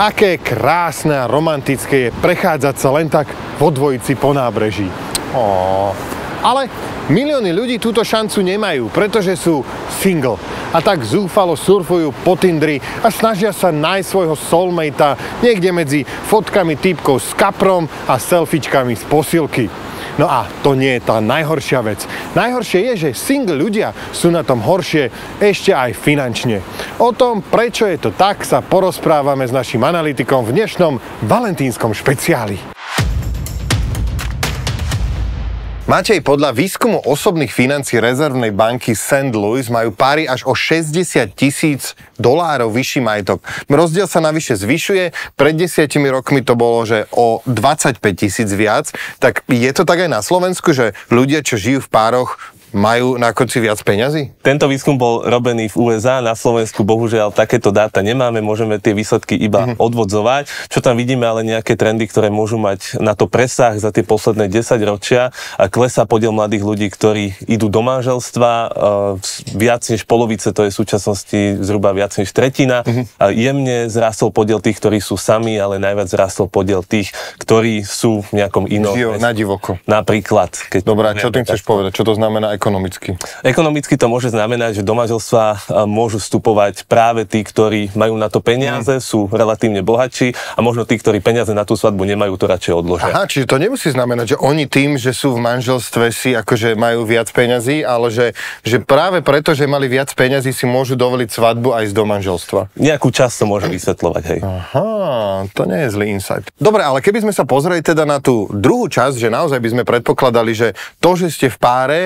aké krásne a romantické je prechádzať sa len tak vo dvojici po nábreží. Oh. Ale milióny ľudí túto šancu nemajú, pretože sú single. A tak zúfalo surfujú po Tindri a snažia sa nájsť svojho soulmatea niekde medzi fotkami typkov s kaprom a selfiečkami z posilky. No a to nie je tá najhoršia vec. Najhoršie je, že single ľudia sú na tom horšie ešte aj finančne. O tom, prečo je to tak, sa porozprávame s našim analytikom v dnešnom valentínskom špeciáli. Matej, podľa výskumu osobných financí rezervnej banky St. Louis majú páry až o 60 tisíc dolárov vyšší majetok. Rozdiel sa navyše zvyšuje. Pred desiatimi rokmi to bolo, že o 25 tisíc viac. Tak je to tak aj na Slovensku, že ľudia, čo žijú v pároch, majú na konci viac peňazí? Tento výskum bol robený v USA, na Slovensku bohužiaľ takéto dáta nemáme, môžeme tie výsledky iba mm-hmm. odvodzovať. Čo tam vidíme, ale nejaké trendy, ktoré môžu mať na to presah za tie posledné 10 ročia. A klesá podiel mladých ľudí, ktorí idú do manželstva, viac než polovice, to je v súčasnosti zhruba viac než tretina. Mm-hmm. Jemne zrastol podiel tých, ktorí sú sami, ale najviac zrastol podiel tých, ktorí sú v nejakom inom... na divoko. Napríklad. Keď Dobre, čo tým chceš povedať? Čo to znamená ekonomicky? Ekonomicky to môže znamenať, že do manželstva e, môžu vstupovať práve tí, ktorí majú na to peniaze, mm. sú relatívne bohatší a možno tí, ktorí peniaze na tú svadbu nemajú, to radšej odložia. Aha, čiže to nemusí znamenať, že oni tým, že sú v manželstve si akože majú viac peňazí, ale že, že práve preto, že mali viac peňazí, si môžu dovoliť svadbu aj z do manželstva. Nejakú časť to môže vysvetľovať, hej. Aha, to nie je zlý insight. Dobre, ale keby sme sa pozreli teda na tú druhú časť, že naozaj by sme predpokladali, že to, že ste v páre,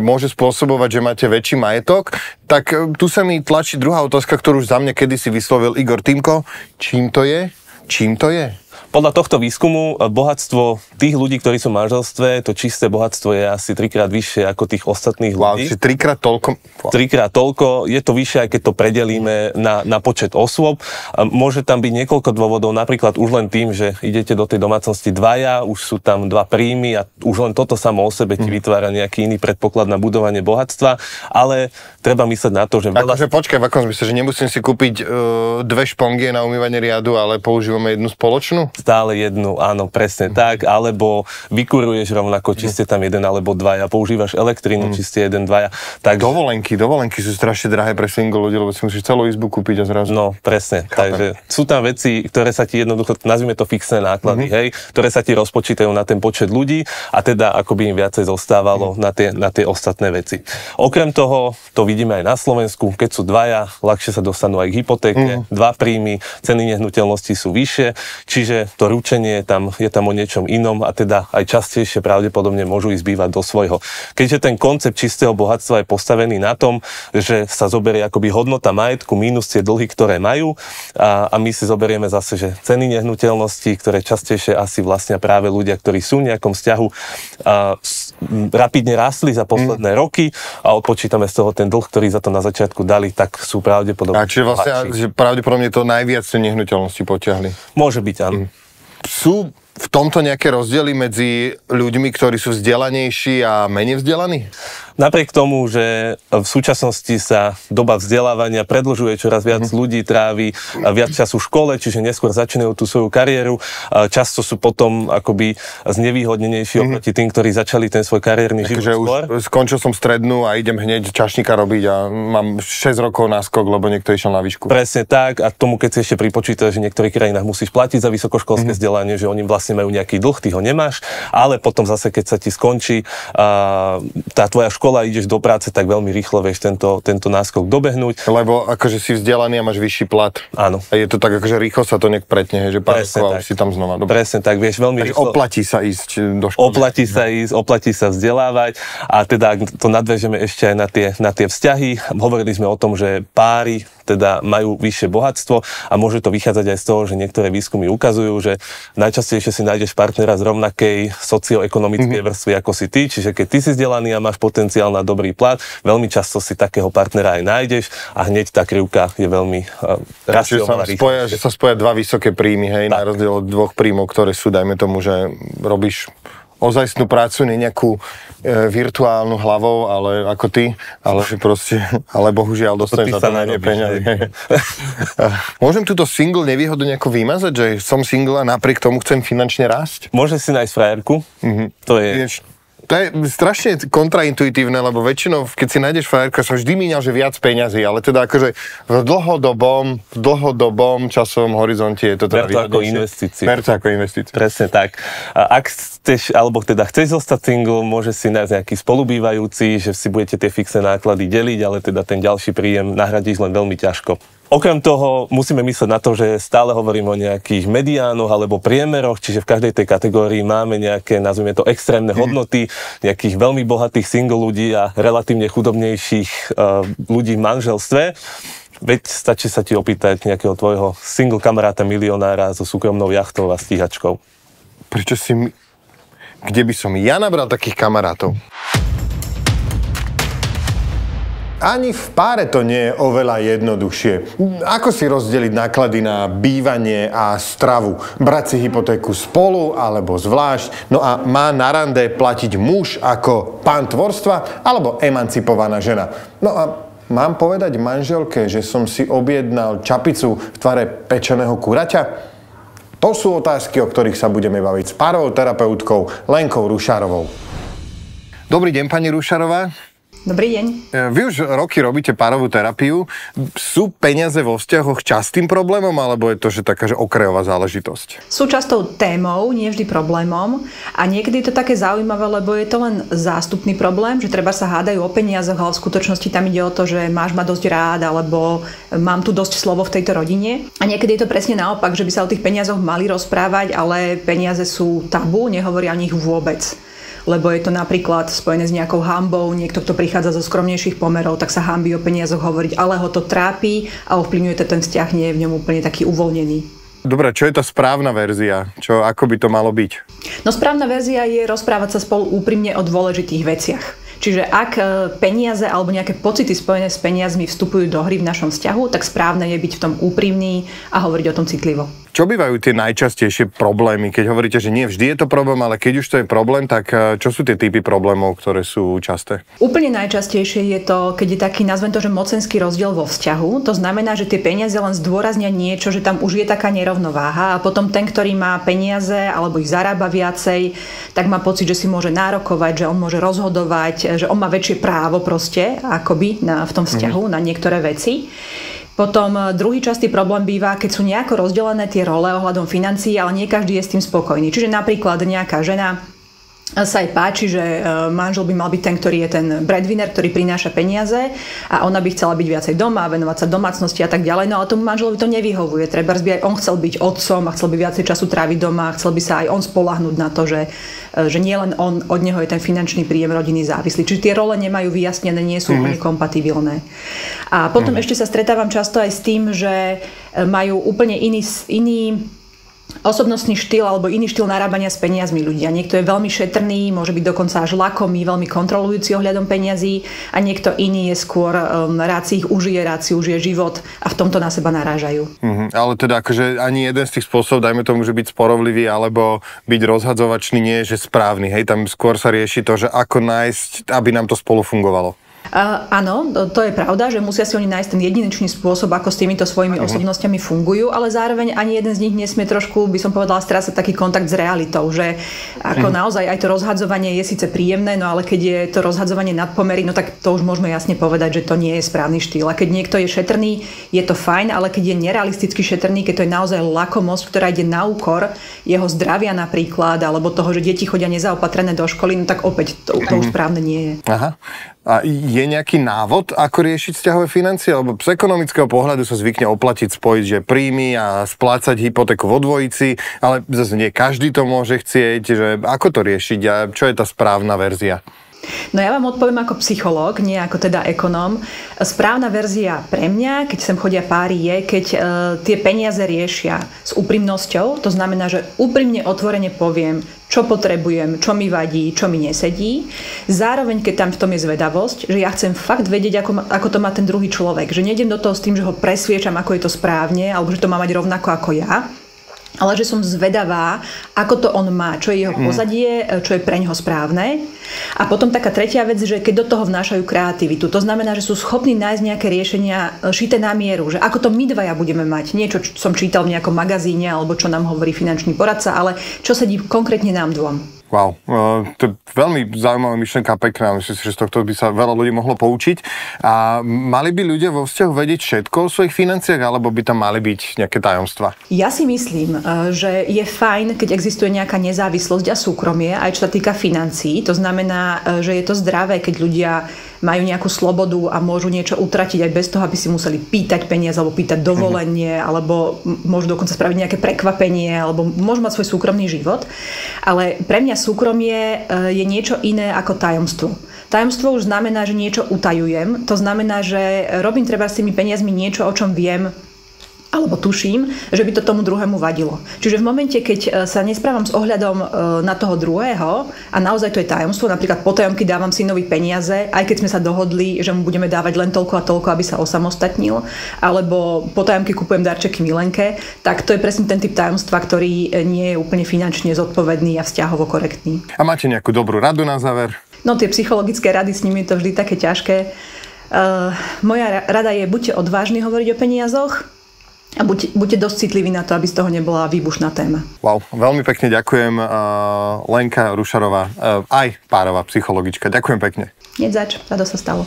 môže spôsobovať, že máte väčší majetok, tak e, tu sa mi tlačí druhá otázka, ktorú už za mňa kedysi vyslovil Igor Týmko. Čím to je? Čím to je? Podľa tohto výskumu e, bohatstvo tých ľudí, ktorí sú v manželstve, to čisté bohatstvo je asi trikrát vyššie ako tých ostatných wow, ľudí. trikrát toľko? Wow. Trikrát toľko. Je to vyššie, aj keď to predelíme na, na počet osôb. Môže tam byť niekoľko dôvodov, napríklad už len tým, že idete do tej domácnosti dvaja, už sú tam dva príjmy a už len toto samo o sebe ti mhm. vytvára nejaký iný predpoklad na budovanie bohatstva, ale treba myslieť na to, že veľa... Akože počkaj, v akom zmysle, že nemusím si kúpiť uh, dve špongie na umývanie riadu, ale používame jednu spoločnú? Stále jednu, áno, presne mm. tak, alebo vykuruješ rovnako, či ste tam jeden alebo dvaja, používaš elektrínu, mm. či ste jeden, dvaja. Tak... Dovolenky, dovolenky sú strašne drahé pre single ľudí, lebo si musíš celú izbu kúpiť a zrazu. No, presne, Chápem. takže sú tam veci, ktoré sa ti jednoducho, nazvime to fixné náklady, mm-hmm. hej, ktoré sa ti rozpočítajú na ten počet ľudí a teda ako by im viacej zostávalo mm. na, tie, na tie ostatné veci. Okrem toho, to vidíme aj na Slovensku, keď sú dvaja, ľahšie sa dostanú aj k hypotéke, mm. dva príjmy, ceny nehnuteľnosti sú vyššie, čiže to ručenie je tam, je tam o niečom inom a teda aj častejšie pravdepodobne môžu ísť bývať do svojho. Keďže ten koncept čistého bohatstva je postavený na tom, že sa zoberie akoby hodnota majetku minus tie dlhy, ktoré majú a, a my si zoberieme zase, že ceny nehnuteľností, ktoré častejšie asi vlastnia práve ľudia, ktorí sú v nejakom vzťahu, a, rapidne rastli za posledné mm. roky a odpočítame z toho ten dlh, ktorý za to na začiatku dali, tak sú pravdepodobne. A čiže vlastne že pravdepodobne to najviac nehnuteľnosti potiahli. Môže byť, áno. Mm sú v tomto nejaké rozdiely medzi ľuďmi, ktorí sú vzdelanejší a menej vzdelaní? Napriek tomu, že v súčasnosti sa doba vzdelávania predlžuje, čoraz viac mm. ľudí trávi viac času v škole, čiže neskôr začínajú tú svoju kariéru. Často sú potom akoby znevýhodnenejší mm. oproti tým, ktorí začali ten svoj kariérny život že skôr. Už skončil som strednú a idem hneď čašníka robiť a mám 6 rokov náskok, lebo niekto išiel na výšku. Presne tak a tomu, keď si ešte pripočíta, že v niektorých krajinách musíš platiť za vysokoškolské mm. vzdelanie, že oni vlastne majú nejaký dlh, ty ho nemáš, ale potom zase, keď sa ti skončí uh, tá tvoja škola, škola, ideš do práce, tak veľmi rýchlo vieš tento, tento náskok dobehnúť. Lebo akože si vzdelaný a máš vyšší plat. Áno. A je to tak, akože rýchlo sa to nejak pretne, že pár rokov si tam znova. Dobre. Presne tak, vieš, veľmi Takže rýchlo. oplatí sa ísť do školy. Oplatí sa ísť, oplatí sa vzdelávať a teda ak to nadvežeme ešte aj na tie, na tie vzťahy. Hovorili sme o tom, že páry teda majú vyššie bohatstvo a môže to vychádzať aj z toho, že niektoré výskumy ukazujú, že najčastejšie si nájdeš partnera z rovnakej socioekonomickej mm-hmm. vrstvy ako si ty, čiže keď ty si vzdelaný a máš potenciál na dobrý plat, veľmi často si takého partnera aj nájdeš a hneď tá krivka je veľmi uh, rastie sa spoja, že sa spoja dva vysoké príjmy, hej, tak. na rozdiel od dvoch príjmov, ktoré sú, dajme tomu, že robíš ozajstnú prácu, nie nejakú e, virtuálnu hlavou, ale ako ty, ale že proste, ale bohužiaľ dostanem za to najmä peniaze. Môžem túto single nevýhodu nejako vymazať, že som single a napriek tomu chcem finančne rásť? Môže si nájsť frajerku, mm-hmm. to je... Vieš, to je strašne kontraintuitívne, lebo väčšinou, keď si nájdeš frajerku, som vždy míňal, že viac peňazí, ale teda akože v dlhodobom, v dlhodobom časovom horizonte je to teda Ber to ako investíciu. Ber to ako investíciu. Presne tak. A ak chceš, alebo teda chceš zostať single, môže si nájsť nejaký spolubývajúci, že si budete tie fixné náklady deliť, ale teda ten ďalší príjem nahradíš len veľmi ťažko. Okrem toho musíme myslieť na to, že stále hovorím o nejakých mediánoch alebo priemeroch, čiže v každej tej kategórii máme nejaké, nazvime to, extrémne mhm. hodnoty, nejakých veľmi bohatých single ľudí a relatívne chudobnejších uh, ľudí v manželstve. Veď stačí sa ti opýtať nejakého tvojho single kamaráta milionára so súkromnou jachtou a stíhačkou. Prečo si. Kde by som ja nabral takých kamarátov? Ani v páre to nie je oveľa jednoduchšie. Ako si rozdeliť náklady na bývanie a stravu? Brať si hypotéku spolu alebo zvlášť? No a má na rande platiť muž ako pán tvorstva alebo emancipovaná žena? No a mám povedať manželke, že som si objednal čapicu v tvare pečeného kuraťa? To sú otázky, o ktorých sa budeme baviť s párovou terapeutkou Lenkou Rušárovou. Dobrý deň, pani Rušarová. Dobrý deň. E, vy už roky robíte párovú terapiu. Sú peniaze vo vzťahoch častým problémom, alebo je to že taká že okrajová záležitosť? Sú častou témou, nie vždy problémom. A niekedy je to také zaujímavé, lebo je to len zástupný problém, že treba sa hádajú o peniazoch, ale v skutočnosti tam ide o to, že máš ma dosť rád, alebo mám tu dosť slovo v tejto rodine. A niekedy je to presne naopak, že by sa o tých peniazoch mali rozprávať, ale peniaze sú tabu, nehovoria o nich vôbec lebo je to napríklad spojené s nejakou hambou, niekto, kto prichádza zo skromnejších pomerov, tak sa hambí o peniazoch hovoriť, ale ho to trápi a ovplyvňuje to ten vzťah, nie je v ňom úplne taký uvoľnený. Dobre, čo je tá správna verzia? Čo, ako by to malo byť? No správna verzia je rozprávať sa spolu úprimne o dôležitých veciach. Čiže ak e, peniaze alebo nejaké pocity spojené s peniazmi vstupujú do hry v našom vzťahu, tak správne je byť v tom úprimný a hovoriť o tom citlivo. Čo bývajú tie najčastejšie problémy? Keď hovoríte, že nie vždy je to problém, ale keď už to je problém, tak e, čo sú tie typy problémov, ktoré sú časté? Úplne najčastejšie je to, keď je taký, nazvem to, že mocenský rozdiel vo vzťahu. To znamená, že tie peniaze len zdôraznia niečo, že tam už je taká nerovnováha a potom ten, ktorý má peniaze alebo ich zarába viacej, tak má pocit, že si môže nárokovať, že on môže rozhodovať, že on má väčšie právo proste akoby na, v tom vzťahu mm. na niektoré veci. Potom e, druhý častý problém býva, keď sú nejako rozdelené tie role ohľadom financií, ale nie každý je s tým spokojný. Čiže napríklad nejaká žena sa aj páči, že e, manžel by mal byť ten, ktorý je ten breadwinner, ktorý prináša peniaze a ona by chcela byť viacej doma, venovať sa domácnosti a tak ďalej, no ale tomu manželovi to nevyhovuje. Treba by aj on chcel byť otcom a chcel by viacej času tráviť doma, chcel by sa aj on spolahnúť na to, že, e, že nielen on, od neho je ten finančný príjem rodiny závislý. Čiže tie role nemajú vyjasnené, nie sú mm-hmm. úplne kompatibilné. A potom mm-hmm. ešte sa stretávam často aj s tým, že e, majú úplne iný, iný osobnostný štýl alebo iný štýl narábania s peniazmi ľudia. Niekto je veľmi šetrný, môže byť dokonca až lakomý, veľmi kontrolujúci ohľadom peniazí a niekto iný je skôr um, rád si ich užije, rád si užije život a v tomto na seba narážajú. Mm-hmm, ale teda akože ani jeden z tých spôsobov, dajme tomu, že byť sporovlivý alebo byť rozhadzovačný nie je že správny. Hej, tam skôr sa rieši to, že ako nájsť, aby nám to spolu fungovalo. Uh, áno, to, je pravda, že musia si oni nájsť ten jedinečný spôsob, ako s týmito svojimi uh-huh. osobnostiami fungujú, ale zároveň ani jeden z nich nesmie trošku, by som povedala, strácať taký kontakt s realitou, že ako uh-huh. naozaj aj to rozhadzovanie je síce príjemné, no ale keď je to rozhadzovanie nadpomery, no tak to už môžeme jasne povedať, že to nie je správny štýl. A keď niekto je šetrný, je to fajn, ale keď je nerealisticky šetrný, keď to je naozaj lakomosť, ktorá ide na úkor jeho zdravia napríklad, alebo toho, že deti chodia nezaopatrené do školy, no tak opäť to, to už správne nie je. Aha. A je nejaký návod, ako riešiť vzťahové financie? Lebo z ekonomického pohľadu sa zvykne oplatiť, spojiť, že príjmy a splácať hypotéku vo dvojici, ale zase nie každý to môže chcieť, že ako to riešiť a čo je tá správna verzia? No ja vám odpoviem ako psychológ, nie ako teda ekonóm. Správna verzia pre mňa, keď sem chodia páry, je, keď e, tie peniaze riešia s úprimnosťou. To znamená, že úprimne otvorene poviem, čo potrebujem, čo mi vadí, čo mi nesedí. Zároveň, keď tam v tom je zvedavosť, že ja chcem fakt vedieť, ako, ako to má ten druhý človek. Že nejdem do toho s tým, že ho presviečam, ako je to správne, alebo že to má mať rovnako ako ja ale že som zvedavá, ako to on má, čo je jeho mm. pozadie, čo je pre ňoho správne. A potom taká tretia vec, že keď do toho vnášajú kreativitu, to znamená, že sú schopní nájsť nejaké riešenia e, šité na mieru, že ako to my dvaja budeme mať. Niečo, čo som čítal v nejakom magazíne, alebo čo nám hovorí finančný poradca, ale čo sedí konkrétne nám dvom. Wow, uh, to je veľmi zaujímavá myšlenka, pekná. Myslím si, že z tohto by sa veľa ľudí mohlo poučiť. A mali by ľudia vo vzťahu vedieť všetko o svojich financiách, alebo by tam mali byť nejaké tajomstva? Ja si myslím, uh, že je fajn, keď existuje nejaká nezávislosť a súkromie, aj čo sa týka financií. To znamená, uh, že je to zdravé, keď ľudia majú nejakú slobodu a môžu niečo utratiť aj bez toho, aby si museli pýtať peniaze alebo pýtať dovolenie, mm-hmm. alebo môžu dokonca spraviť nejaké prekvapenie, alebo môžu mať svoj súkromný život. Ale pre mňa súkromie e, je niečo iné ako tajomstvo. Tajomstvo už znamená, že niečo utajujem. To znamená, že robím treba s tými peniazmi niečo, o čom viem, alebo tuším, že by to tomu druhému vadilo. Čiže v momente, keď e, sa nesprávam s ohľadom e, na toho druhého a naozaj to je tajomstvo, napríklad po tajomky dávam synovi peniaze, aj keď sme sa dohodli, že mu budeme dávať len toľko a toľko, aby sa osamostatnil, alebo po tajomky kupujem darčeky Milenke, tak to je presne ten typ tajomstva, ktorý e, nie je úplne finančne zodpovedný a vzťahovo korektný. A máte nejakú dobrú radu na záver? No tie psychologické rady s nimi je to vždy také ťažké. Uh, moja rada je, buďte odvážni hovoriť o peniazoch, a buď, buďte dosť citliví na to, aby z toho nebola výbušná téma. Wow, veľmi pekne ďakujem uh, Lenka Rušarová, uh, aj párová psychologička. Ďakujem pekne. Nie zač, rado sa stalo.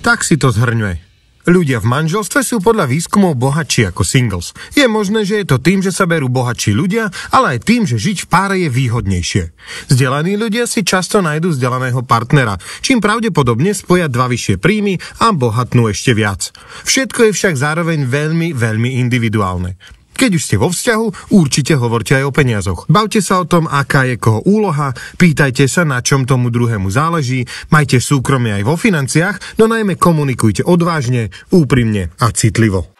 Tak si to zhrňuje. Ľudia v manželstve sú podľa výskumov bohatší ako singles. Je možné, že je to tým, že sa berú bohatší ľudia, ale aj tým, že žiť v páre je výhodnejšie. Vzdelaní ľudia si často nájdú vzdelaného partnera, čím pravdepodobne spoja dva vyššie príjmy a bohatnú ešte viac. Všetko je však zároveň veľmi, veľmi individuálne. Keď už ste vo vzťahu, určite hovorte aj o peniazoch. Bavte sa o tom, aká je koho úloha, pýtajte sa, na čom tomu druhému záleží, majte súkromie aj vo financiách, no najmä komunikujte odvážne, úprimne a citlivo.